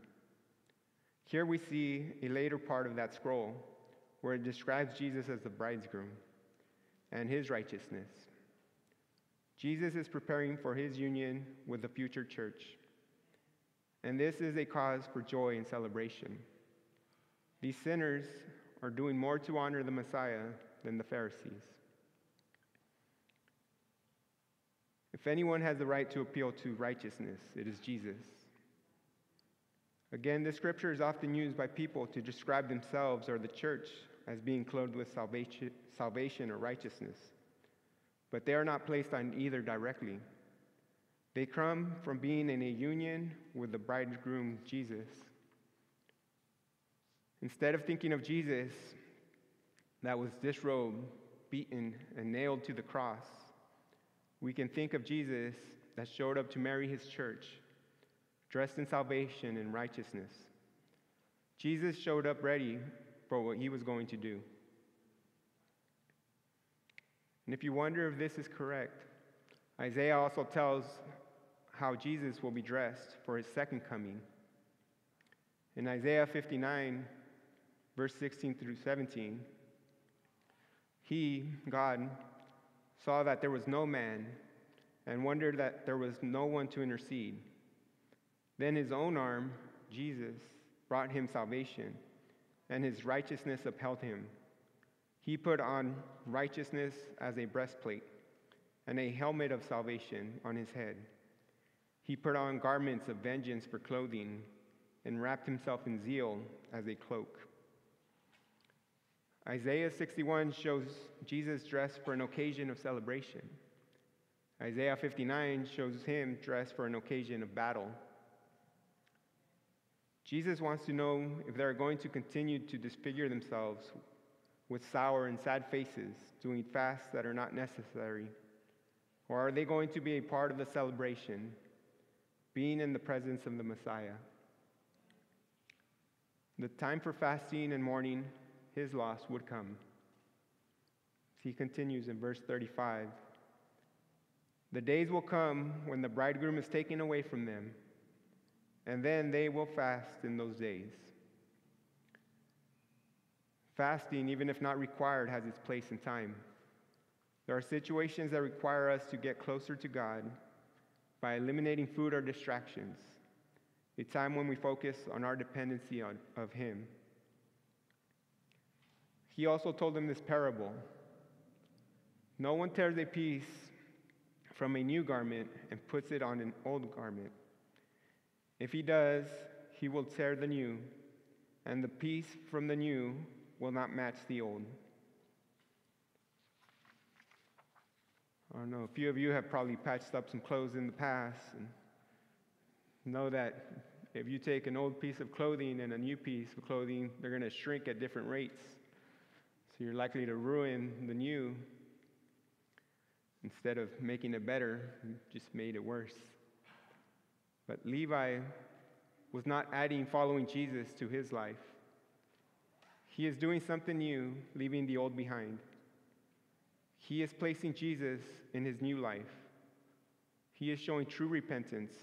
S4: Here we see a later part of that scroll where it describes Jesus as the bridegroom and his righteousness. Jesus is preparing for his union with the future church. And this is a cause for joy and celebration. These sinners are doing more to honor the Messiah than the Pharisees. If anyone has the right to appeal to righteousness, it is Jesus. Again, this scripture is often used by people to describe themselves or the church as being clothed with salvation, salvation or righteousness. But they are not placed on either directly. They come from being in a union with the bridegroom Jesus. Instead of thinking of Jesus that was disrobed, beaten, and nailed to the cross, we can think of Jesus that showed up to marry his church, dressed in salvation and righteousness. Jesus showed up ready for what he was going to do. And if you wonder if this is correct, Isaiah also tells how Jesus will be dressed for his second coming. In Isaiah 59, verse 16 through 17, he, God, saw that there was no man and wondered that there was no one to intercede. Then his own arm, Jesus, brought him salvation and his righteousness upheld him. He put on righteousness as a breastplate and a helmet of salvation on his head. He put on garments of vengeance for clothing and wrapped himself in zeal as a cloak. Isaiah 61 shows Jesus dressed for an occasion of celebration. Isaiah 59 shows him dressed for an occasion of battle. Jesus wants to know if they're going to continue to disfigure themselves with sour and sad faces, doing fasts that are not necessary, or are they going to be a part of the celebration, being in the presence of the Messiah? The time for fasting and mourning his loss would come. He continues in verse 35 The days will come when the bridegroom is taken away from them and then they will fast in those days. Fasting, even if not required, has its place in time. There are situations that require us to get closer to God by eliminating food or distractions, a time when we focus on our dependency on, of Him. He also told them this parable No one tears a piece from a new garment and puts it on an old garment. If he does, he will tear the new, and the piece from the new will not match the old. I don't know, a few of you have probably patched up some clothes in the past and know that if you take an old piece of clothing and a new piece of clothing, they're going to shrink at different rates. You're likely to ruin the new. Instead of making it better, you just made it worse. But Levi was not adding following Jesus to his life. He is doing something new, leaving the old behind. He is placing Jesus in his new life. He is showing true repentance,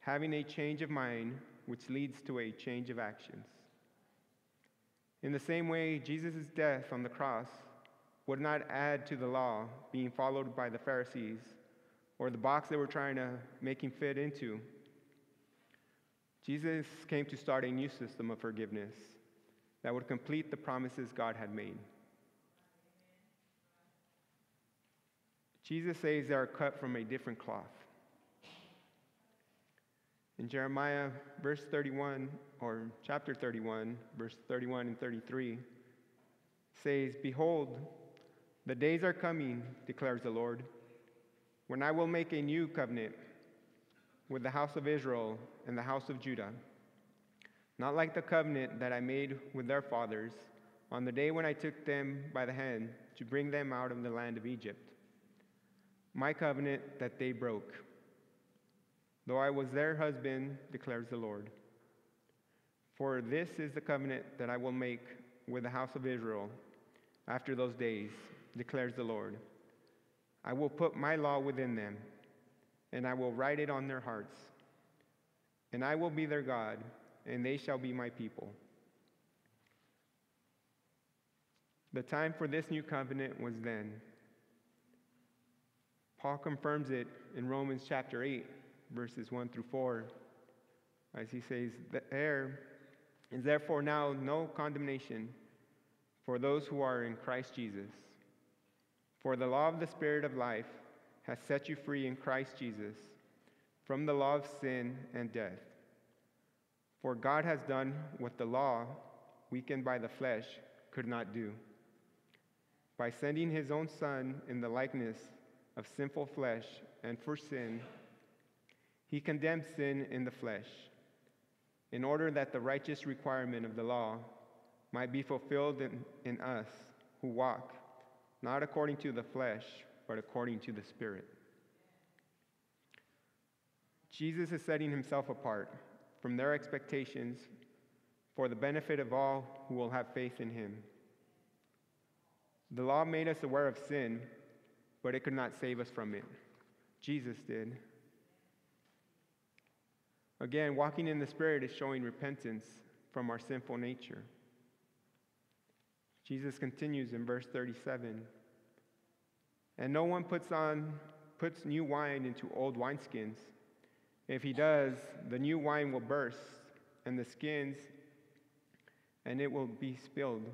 S4: having a change of mind, which leads to a change of actions. In the same way, Jesus' death on the cross would not add to the law being followed by the Pharisees or the box they were trying to make him fit into. Jesus came to start a new system of forgiveness that would complete the promises God had made. Jesus says they are cut from a different cloth. In Jeremiah, verse 31, or chapter 31, verse 31 and 33, says, Behold, the days are coming, declares the Lord when I will make a new covenant with the house of Israel and the house of Judah, not like the covenant that I made with their fathers on the day when I took them by the hand to bring them out of the land of Egypt. My covenant that they broke, though I was their husband, declares the Lord. For this is the covenant that I will make with the house of Israel after those days, declares the Lord. I will put my law within them, and I will write it on their hearts. And I will be their God, and they shall be my people. The time for this new covenant was then. Paul confirms it in Romans chapter 8, verses 1 through 4, as he says, There is therefore now no condemnation for those who are in Christ Jesus. For the law of the Spirit of life has set you free in Christ Jesus from the law of sin and death. For God has done what the law, weakened by the flesh, could not do. By sending his own Son in the likeness of sinful flesh and for sin, he condemned sin in the flesh, in order that the righteous requirement of the law might be fulfilled in, in us who walk not according to the flesh, but according to the Spirit. Jesus is setting himself apart from their expectations for the benefit of all who will have faith in him. The law made us aware of sin, but it could not save us from it. Jesus did. Again, walking in the Spirit is showing repentance from our sinful nature. Jesus continues in verse 37 And no one puts on puts new wine into old wineskins. If he does, the new wine will burst, and the skins, and it will be spilled,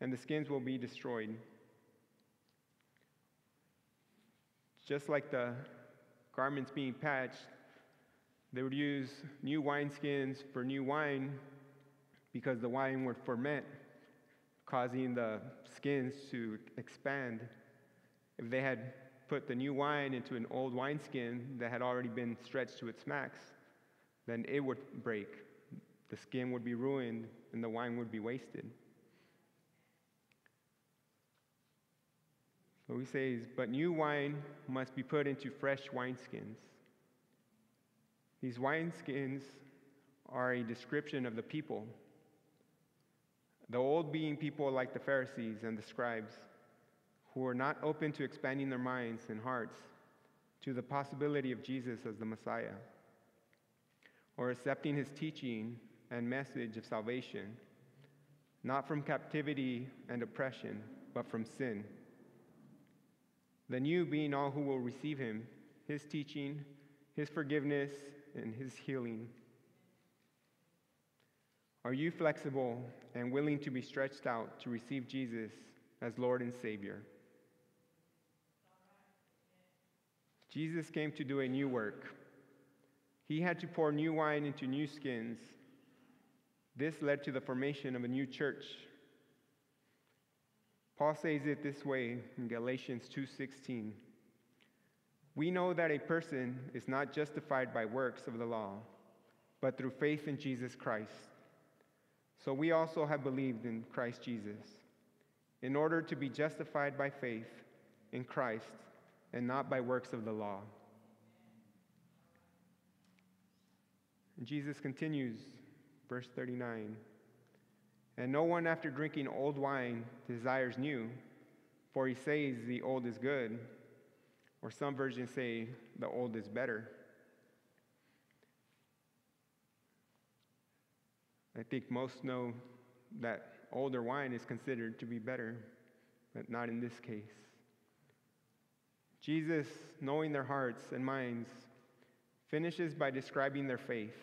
S4: and the skins will be destroyed. Just like the garments being patched, they would use new wineskins for new wine because the wine would ferment causing the skins to expand. If they had put the new wine into an old wineskin that had already been stretched to its max, then it would break. The skin would be ruined and the wine would be wasted. So he says, but new wine must be put into fresh wineskins. These wineskins are a description of the people the old being people like the Pharisees and the scribes, who were not open to expanding their minds and hearts to the possibility of Jesus as the Messiah, or accepting his teaching and message of salvation, not from captivity and oppression, but from sin. The new being all who will receive him, his teaching, his forgiveness, and his healing. Are you flexible and willing to be stretched out to receive Jesus as Lord and Savior? Jesus came to do a new work. He had to pour new wine into new skins. This led to the formation of a new church. Paul says it this way in Galatians 2:16. We know that a person is not justified by works of the law, but through faith in Jesus Christ. So we also have believed in Christ Jesus, in order to be justified by faith in Christ and not by works of the law. And Jesus continues, verse 39 And no one after drinking old wine desires new, for he says the old is good, or some versions say the old is better. I think most know that older wine is considered to be better, but not in this case. Jesus, knowing their hearts and minds, finishes by describing their faith.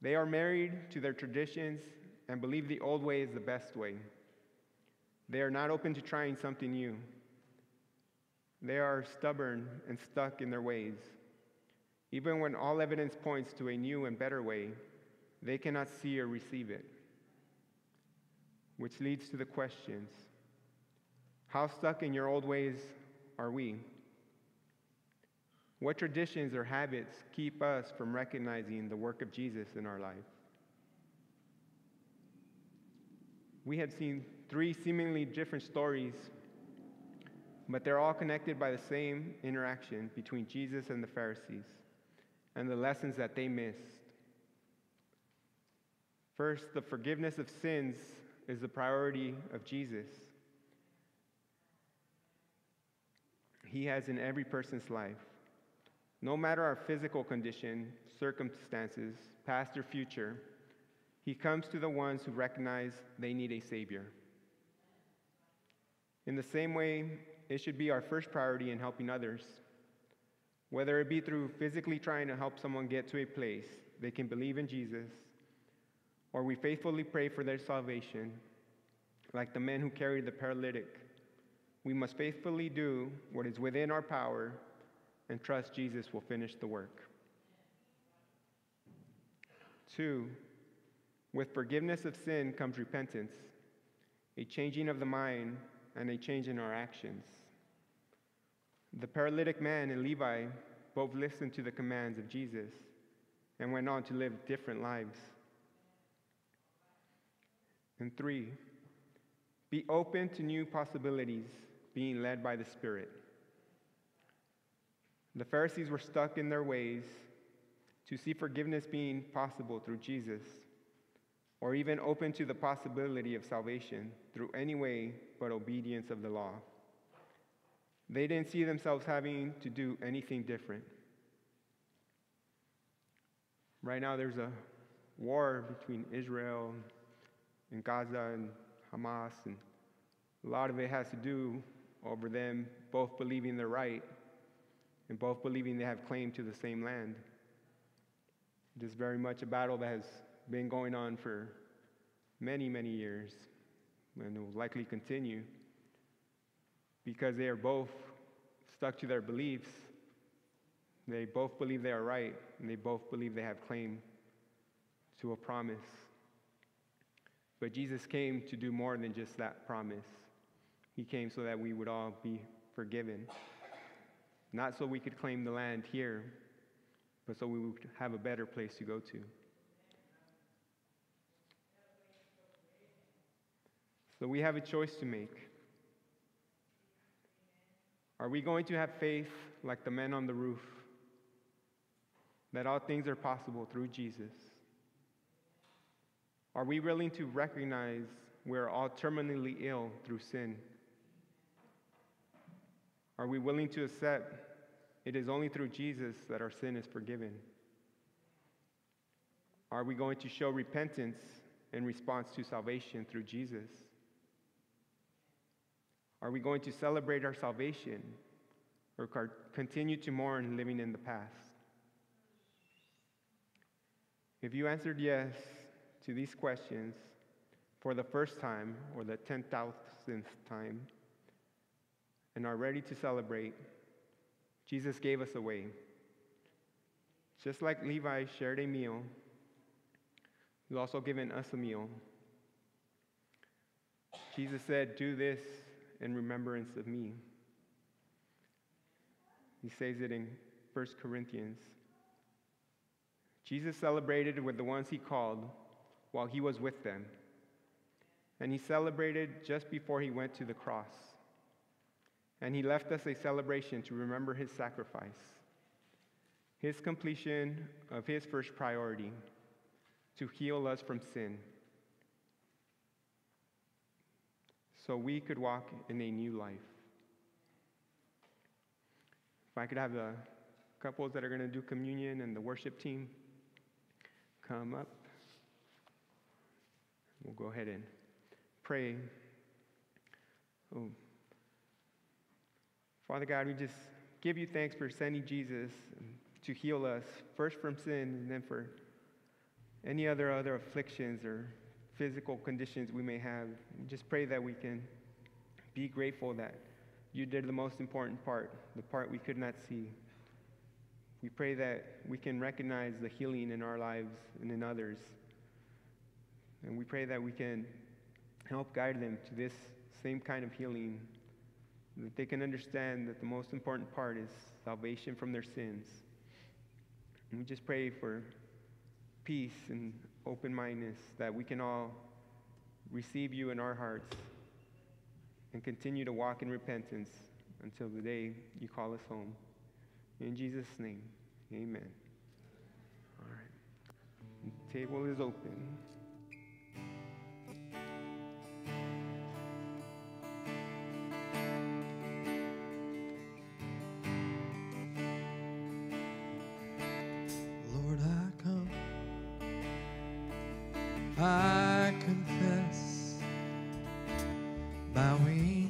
S4: They are married to their traditions and believe the old way is the best way. They are not open to trying something new. They are stubborn and stuck in their ways. Even when all evidence points to a new and better way, they cannot see or receive it. Which leads to the questions How stuck in your old ways are we? What traditions or habits keep us from recognizing the work of Jesus in our life? We have seen three seemingly different stories, but they're all connected by the same interaction between Jesus and the Pharisees and the lessons that they missed. First, the forgiveness of sins is the priority of Jesus. He has in every person's life. No matter our physical condition, circumstances, past or future, He comes to the ones who recognize they need a Savior. In the same way, it should be our first priority in helping others. Whether it be through physically trying to help someone get to a place they can believe in Jesus, or we faithfully pray for their salvation, like the men who carried the paralytic, we must faithfully do what is within our power and trust Jesus will finish the work. Two, with forgiveness of sin comes repentance, a changing of the mind, and a change in our actions. The paralytic man and Levi both listened to the commands of Jesus and went on to live different lives. And three, be open to new possibilities, being led by the Spirit. The Pharisees were stuck in their ways to see forgiveness being possible through Jesus, or even open to the possibility of salvation through any way but obedience of the law. They didn't see themselves having to do anything different. Right now, there's a war between Israel and Gaza and Hamas, and a lot of it has to do over them both believing they're right and both believing they have claim to the same land. It is very much a battle that has been going on for many, many years and will likely continue because they are both stuck to their beliefs. They both believe they are right, and they both believe they have claim to a promise. But Jesus came to do more than just that promise. He came so that we would all be forgiven. Not so we could claim the land here, but so we would have a better place to go to. So we have a choice to make. Are we going to have faith like the men on the roof that all things are possible through Jesus? Are we willing to recognize we're all terminally ill through sin? Are we willing to accept it is only through Jesus that our sin is forgiven? Are we going to show repentance in response to salvation through Jesus? Are we going to celebrate our salvation or continue to mourn living in the past? If you answered yes to these questions for the first time or the 10,000th time and are ready to celebrate, Jesus gave us a way. Just like Levi shared a meal, he's also given us a meal. Jesus said, Do this in remembrance of me. He says it in 1 Corinthians. Jesus celebrated with the ones he called while he was with them. And he celebrated just before he went to the cross. And he left us a celebration to remember his sacrifice, his completion of his first priority to heal us from sin, so we could walk in a new life. If I could have the couples that are going to do communion and the worship team come up, we'll go ahead and pray. Oh. Father God, we just give you thanks for sending Jesus to heal us, first from sin and then for any other other afflictions or physical conditions we may have. Just pray that we can be grateful that you did the most important part, the part we could not see. We pray that we can recognize the healing in our lives and in others. And we pray that we can help guide them to this same kind of healing, that they can understand that the most important part is salvation from their sins. And we just pray for peace and open mindedness, that we can all receive you in our hearts and continue to walk in repentance until the day you call us home. In Jesus' name, amen. All right. The table is open.
S1: my wings.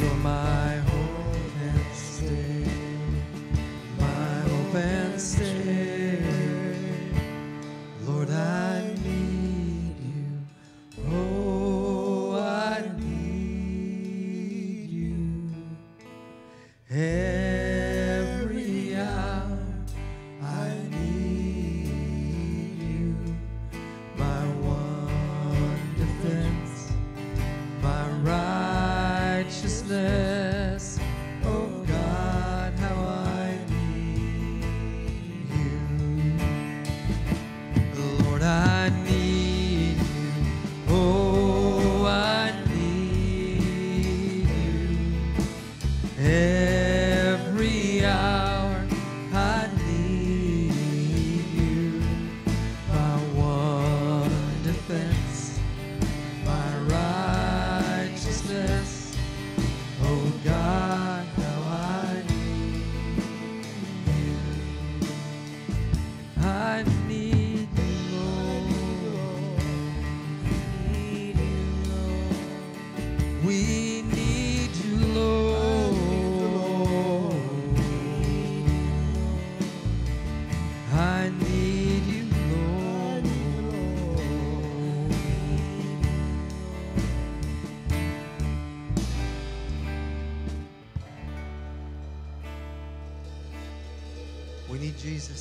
S1: normal.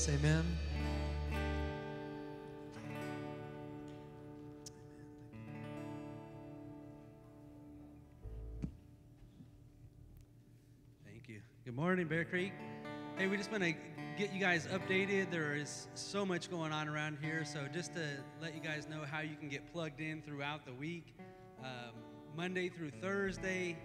S1: Amen. Thank you.
S5: Good morning, Bear Creek. Hey, we just want to get you guys updated. There is so much going on around here. So, just to let you guys know how you can get plugged in throughout the week, um, Monday through Thursday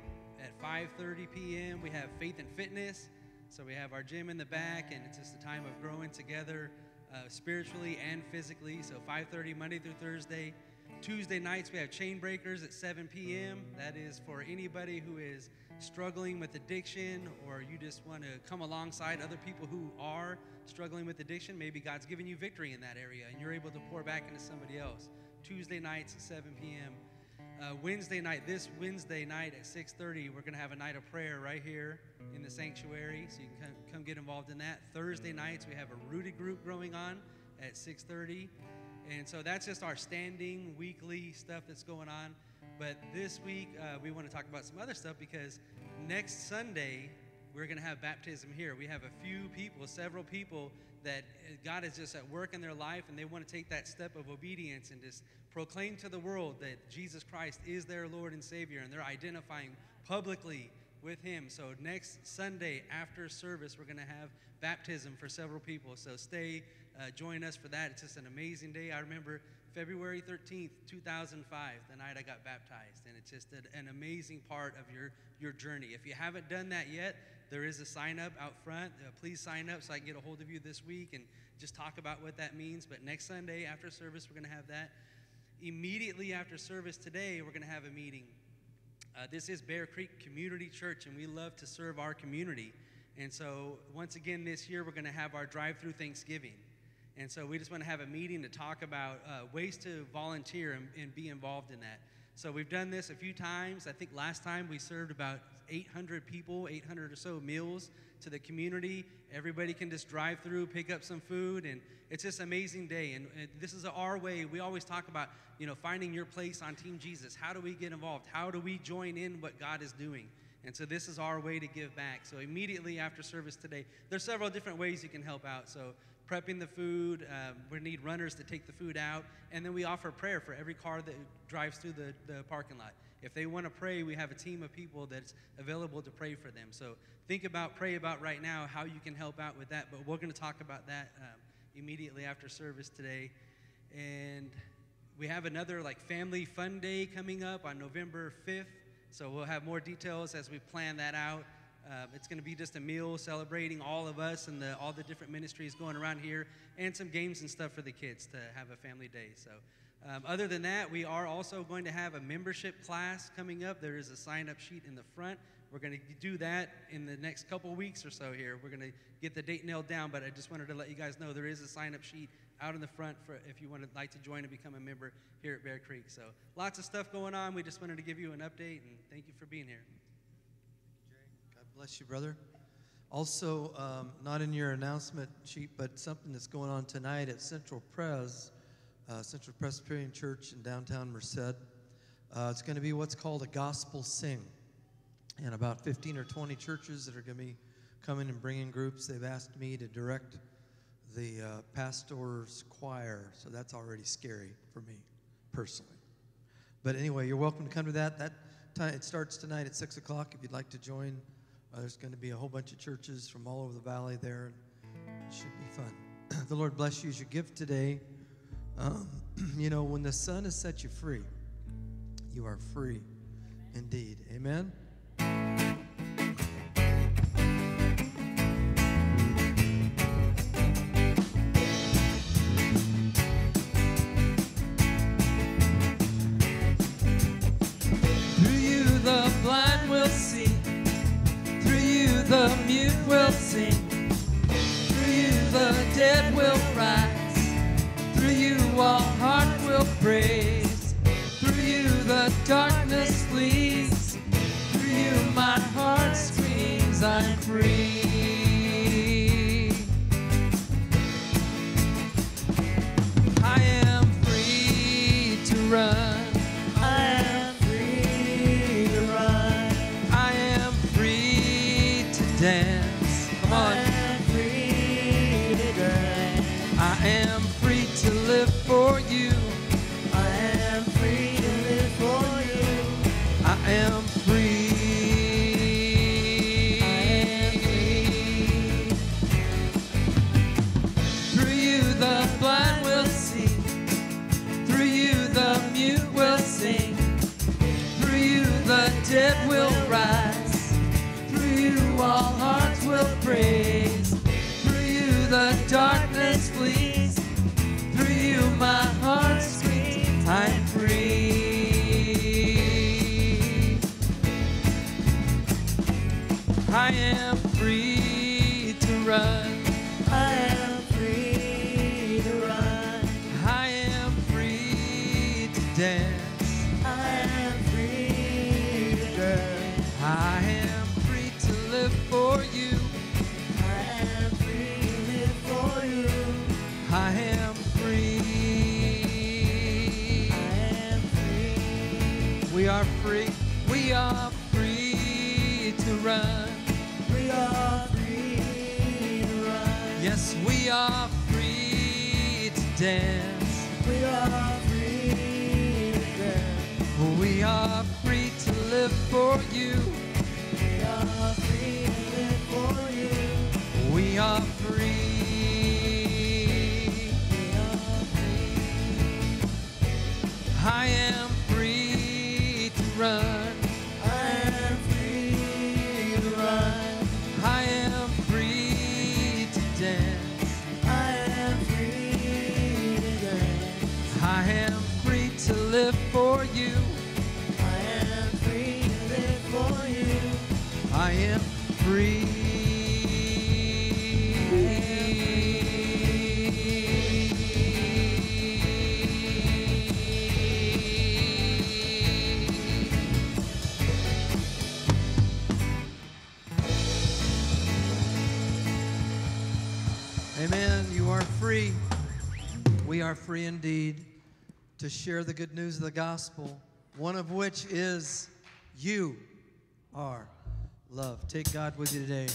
S5: at 5:30 p.m. we have Faith and Fitness. So we have our gym in the back, and it's just a time of growing together uh, spiritually and physically. So 5:30 Monday through Thursday. Tuesday nights we have Chain Breakers at 7 p.m. That is for anybody who is struggling with addiction or you just want to come alongside other people who are struggling with addiction. Maybe God's given you victory in that area and you're able to pour back into somebody else. Tuesday nights at 7 p.m. Uh, Wednesday night, this Wednesday night at 6:30, we're going to have a night of prayer right here in the sanctuary, so you can come, come get involved in that. Thursday nights, we have a rooted group going on at 6:30, and so that's just our standing weekly stuff that's going on. But this week, uh, we want to talk about some other stuff because next Sunday, we're going to have baptism here. We have a few people, several people that uh, God is just at work in their life and they want to take that step of obedience and just proclaim to the world that Jesus Christ is their Lord and Savior and they're identifying publicly with Him. So, next Sunday after service, we're going to have baptism for several people. So, stay, uh, join us for that. It's just an amazing day. I remember February 13th, 2005, the night I got baptized. And it's just an, amazing part of your, your journey. If you haven't done that yet, there is a sign up out front. Uh, please sign up so I can get a hold of you this week and just talk about what that means. But next Sunday after service, we're going to have that. Immediately after service today, we're going to have a meeting. Uh, this is Bear Creek Community Church, and we love to serve our community. And so, once again, this year, we're going to have our drive through Thanksgiving. And so, we just want to have a meeting to talk about uh, ways to volunteer and, and be involved in that. So, we've done this a few times. I think last time we served about 800 people, 800 or so meals to the community. Everybody can just drive through, pick up some food, and it's just amazing day. And, and this is our way. We always talk about, you know, finding your place on Team Jesus. How do we get involved? How do we join in what God is doing? And so this is our way to give back. So immediately after service today, there's several different ways you can help out. So prepping the food, um, we need runners to take the food out, and then we offer prayer for every car that drives through the, the parking lot. If they want to pray, we have a team of people that's available to pray for them. So think about, pray about right now how you can help out with that. But we're going to talk about that um, immediately after service today. And we have another like family fun day coming up on November 5th. So we'll have more details as we plan that out. Uh, it's going to be just a meal celebrating all of us and the, all the different ministries going around here, and some games and stuff for the kids to have a family day. So um, other than that, we are also going to have a membership class coming up. There is a sign up sheet in the front. We're going to do that in the next couple weeks or so here. We're going to get the date nailed down, but I just wanted to let you guys know there is a sign up sheet out in the front for if you would like to join and become a member here at Bear Creek. So lots of stuff going on. We just wanted to give you an update and thank you for being here.
S1: God bless you, brother. Also, um, not in your announcement sheet, but something that's going on tonight at Central Pres uh, Central Presbyterian Church in downtown Merced. Uh, it's going to be what's called a gospel sing. And about 15 or 20 churches that are going to be coming and bringing groups. They've asked me to direct the uh, pastor's choir, so that's already scary for me personally. But anyway, you're welcome to come to that. That time it starts tonight at six o'clock. If you'd like to join, uh, there's going to be a whole bunch of churches from all over the valley there. It should be fun. the Lord bless you as you give today. Um, you know, when the Son has set you free, you are free indeed. Amen.
S6: free
S1: indeed to share the good news of the gospel, one of which is you are loved. Take God with you today.